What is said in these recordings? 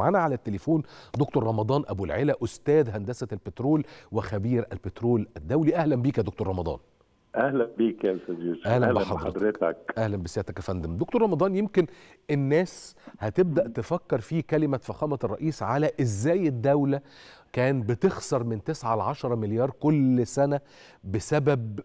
معانا على التليفون دكتور رمضان أبو العلا أستاذ هندسة البترول وخبير البترول الدولي. أهلا بيك يا دكتور رمضان. أهلا بيك يا أستاذ يوسف. أهلا, بحضرتك. أهلا بسيادتك يا فندم. دكتور رمضان يمكن الناس هتبدأ تفكر في كلمة فخامة الرئيس على إزاي الدولة كان بتخسر من 9 ل 10 مليار كل سنة بسبب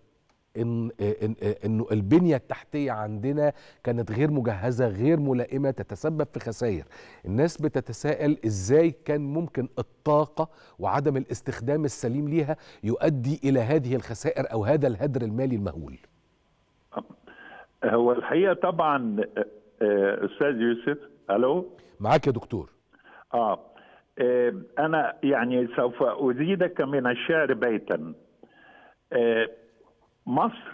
إن إن إنه البنية التحتية عندنا كانت غير مجهزة غير ملائمة تتسبب في خسائر. الناس بتتساءل إزاي كان ممكن الطاقة وعدم الاستخدام السليم ليها يؤدي إلى هذه الخسائر أو هذا الهدر المالي المهول؟ هو الحقيقة طبعا أستاذ يوسف ألو؟ معاك يا دكتور. آه أنا يعني سوف أزيدك من الشعر بيتا. آه مصر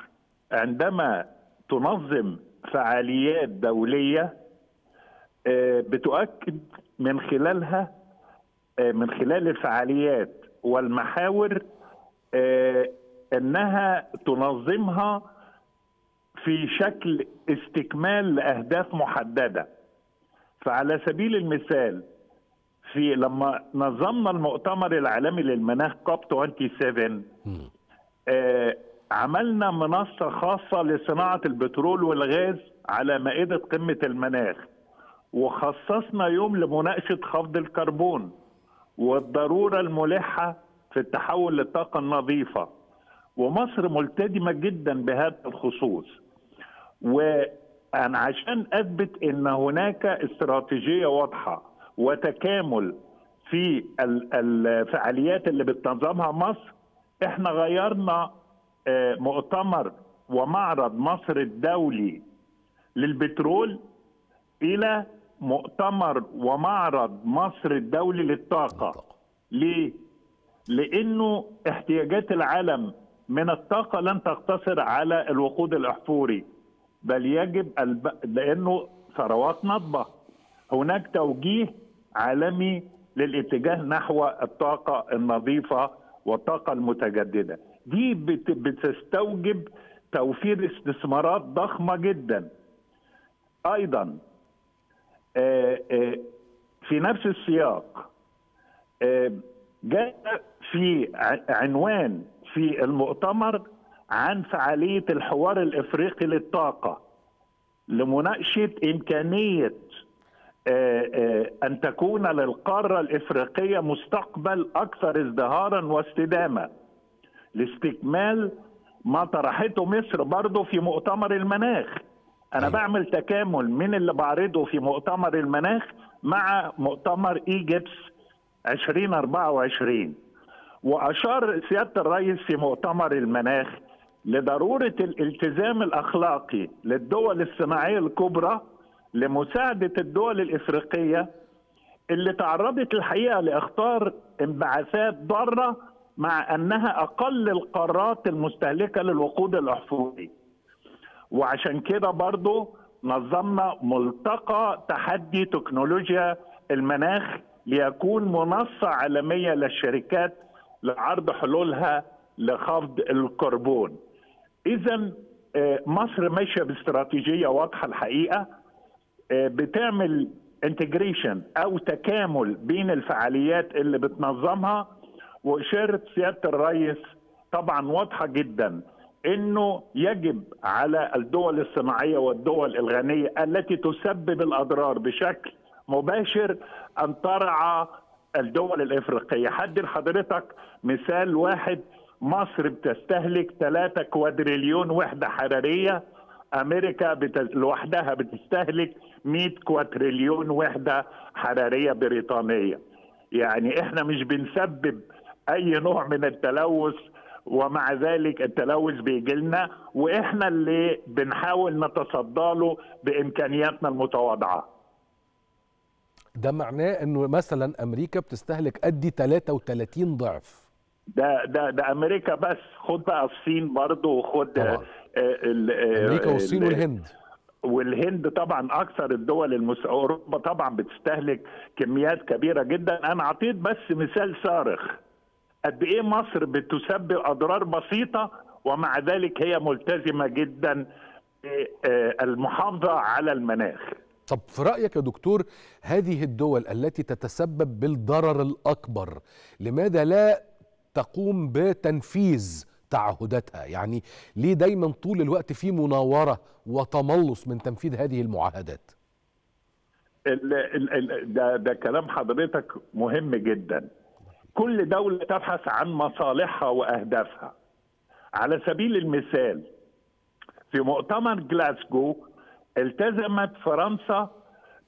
عندما تنظم فعاليات دولية بتؤكد من خلالها من خلال الفعاليات والمحاور أنها تنظمها في شكل استكمال لأهداف محددة. فعلى سبيل المثال في لما نظمنا المؤتمر العالمي للمناخ كوب 27 آه عملنا منصة خاصة لصناعة البترول والغاز على مائدة قمة المناخ وخصصنا يوم لمناقشة خفض الكربون والضرورة الملحة في التحول للطاقة النظيفة. ومصر ملتزمة جدا بهذا الخصوص. وأنا عشان أثبت أن هناك استراتيجية واضحة وتكامل في الفعاليات اللي بتنظمها مصر إحنا غيرنا مؤتمر ومعرض مصر الدولي للبترول إلى مؤتمر ومعرض مصر الدولي للطاقة. ليه؟ لأنه احتياجات العالم من الطاقة لن تقتصر على الوقود الأحفوري بل يجب الب... لأنه ثروات نضبه هناك توجيه عالمي للاتجاه نحو الطاقة النظيفة والطاقة المتجددة. دي بتستوجب توفير استثمارات ضخمة جدا. أيضا في نفس السياق جاء في عنوان في المؤتمر عن فعالية الحوار الإفريقي للطاقة لمناقشة إمكانية أن تكون للقارة الإفريقية مستقبل أكثر ازدهارا واستدامه لاستكمال ما طرحته مصر برضه في مؤتمر المناخ أنا أيوة. بعمل تكامل من اللي بعرضه في مؤتمر المناخ مع مؤتمر إيجيبس 2024 وأشار سيادة الرئيس في مؤتمر المناخ لضرورة الالتزام الأخلاقي للدول الصناعية الكبرى لمساعدة الدول الإفريقية اللي تعرضت الحقيقة لأخطار انبعاثات ضارة مع أنها أقل القارات المستهلكة للوقود الأحفوري. وعشان كده برضو نظمنا ملتقى تحدي تكنولوجيا المناخ ليكون منصة عالمية للشركات لعرض حلولها لخفض الكربون. إذا مصر ماشية باستراتيجية واضحة الحقيقة بتعمل انتجريشن أو تكامل بين الفعاليات اللي بتنظمها وإشارة سيادة الرئيس طبعا واضحة جدا إنه يجب على الدول الصناعية والدول الغنية التي تسبب الأضرار بشكل مباشر أن ترعى الدول الإفريقية، حد لحضرتك مثال واحد مصر بتستهلك 3 كوادريليون وحدة حرارية أمريكا. لوحدها بتستهلك 100 كوادريليون وحدة حرارية بريطانية. يعني إحنا مش بنسبب أي نوع من التلوث ومع ذلك التلوث بيجي لنا وإحنا اللي بنحاول نتصدى له بإمكانياتنا المتواضعة. ده معناه إنه مثلا أمريكا بتستهلك قد 33 ضعف. ده ده ده أمريكا بس خد بقى الصين برضه وخد طبعا. أمريكا والصين والهند. والهند طبعا أكثر الدول المس... أوروبا طبعا بتستهلك كميات كبيرة جدا أنا أعطيت بس مثال صارخ قد إيه مصر بتسبب أضرار بسيطة ومع ذلك هي ملتزمة جدا المحافظه على المناخ. طب في رأيك يا دكتور هذه الدول التي تتسبب بالضرر الأكبر لماذا لا تقوم بتنفيذ تعهداتها؟ يعني ليه دايما طول الوقت في مناورة وتملص من تنفيذ هذه المعاهدات؟ ال ال ال ده, ده كلام حضرتك مهم جدا. كل دولة تبحث عن مصالحها وأهدافها. على سبيل المثال في مؤتمر جلاسكو التزمت فرنسا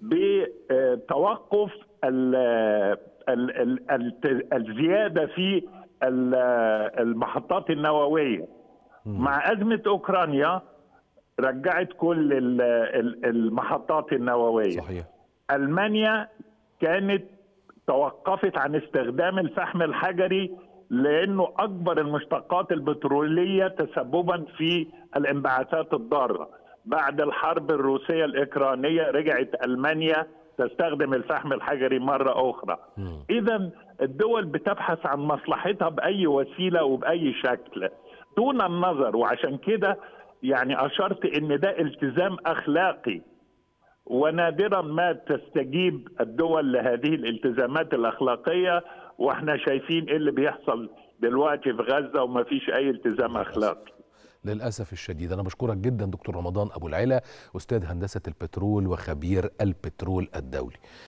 بتوقف ال ال ال ال الزيادة في المحطات النووية. مع أزمة أوكرانيا رجعت كل المحطات النووية. صحيح. ألمانيا كانت توقفت عن استخدام الفحم الحجري لأنه أكبر المشتقات البترولية تسببا في الانبعاثات الضارة. بعد الحرب الروسية الأوكرانية رجعت ألمانيا تستخدم الفحم الحجري مرة أخرى. اذا الدول بتبحث عن مصلحتها بأي وسيلة وبأي شكل دون النظر وعشان كده يعني أشرت إن ده التزام أخلاقي ونادرا ما تستجيب الدول لهذه الالتزامات الأخلاقية وإحنا شايفين إيه اللي بيحصل دلوقتي في غزة وما فيش أي التزام أخلاقي. للأسف الشديد. أنا بشكرك جدا دكتور رمضان أبو العلا أستاذ هندسة البترول وخبير البترول الدولي.